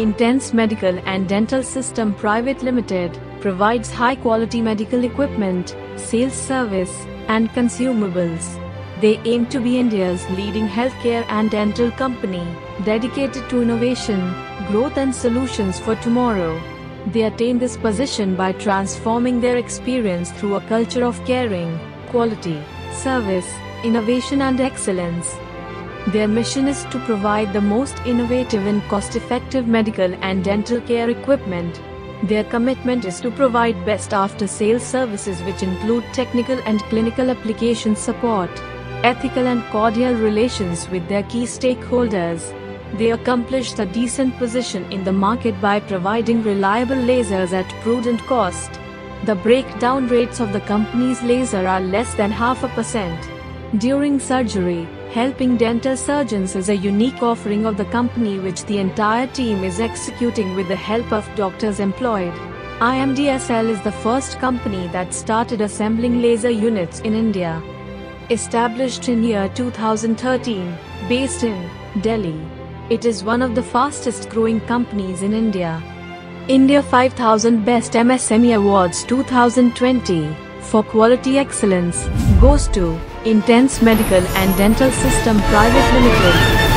Intense Medical and Dental System Private Limited provides high quality medical equipment, sales service, and consumables. They aim to be India's leading healthcare and dental company, dedicated to innovation, growth, and solutions for tomorrow. They attain this position by transforming their experience through a culture of caring, quality, service, innovation, and excellence. Their mission is to provide the most innovative and cost effective medical and dental care equipment. Their commitment is to provide best after sales services, which include technical and clinical application support, ethical and cordial relations with their key stakeholders. They accomplished a decent position in the market by providing reliable lasers at prudent cost. The breakdown rates of the company's laser are less than half a percent. During surgery, helping dental surgeons is a unique offering of the company which the entire team is executing with the help of doctors employed. IMDSL is the first company that started assembling laser units in India. Established in year 2013, based in Delhi. It is one of the fastest growing companies in India. India 5000 Best MSME Awards 2020 for quality excellence goes to Intense Medical and Dental System Private Limited.